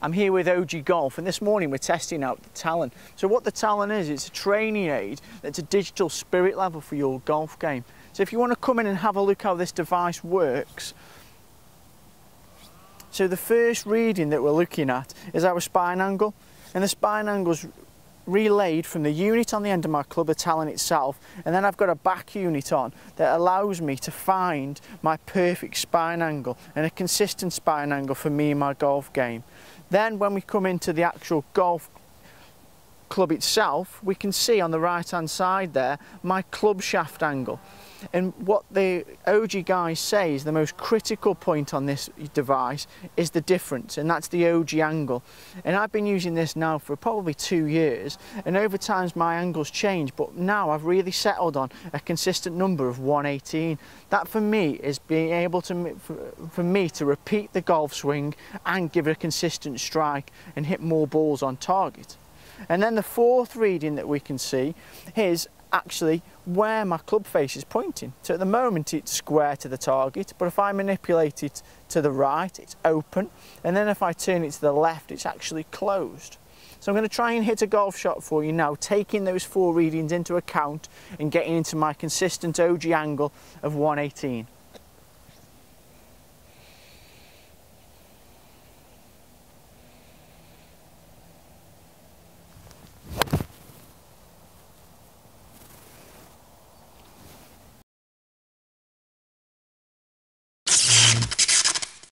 I'm here with Ojee Golf and this morning we're testing out the Talon. So what the Talon is, it's a training aid that's a digital spirit level for your golf game. So if you want to come in and have a look how this device works, so the first reading that we're looking at is our spine angle and the spine angle is relayed from the unit on the end of my club, the Talon itself, and then I've got a back unit on that allows me to find my perfect spine angle and a consistent spine angle for me in my golf game. Then when we come into the actual golf club itself, we can see on the right hand side there my club shaft angle. And what the Ojee guys say is the most critical point on this device is the difference, and that's the Ojee angle. And I've been using this now for probably two years, and over time my angles change, but now I've really settled on a consistent number of 118. That for me is being able to, for me to repeat the golf swing and give a consistent strike and hit more balls on target. And then the fourth reading that we can see is actually where my club face is pointing. So at the moment it's square to the target, but if I manipulate it to the right, it's open. And then if I turn it to the left, it's actually closed. So I'm going to try and hit a golf shot for you now, taking those four readings into account and getting into my consistent Ojee angle of 118.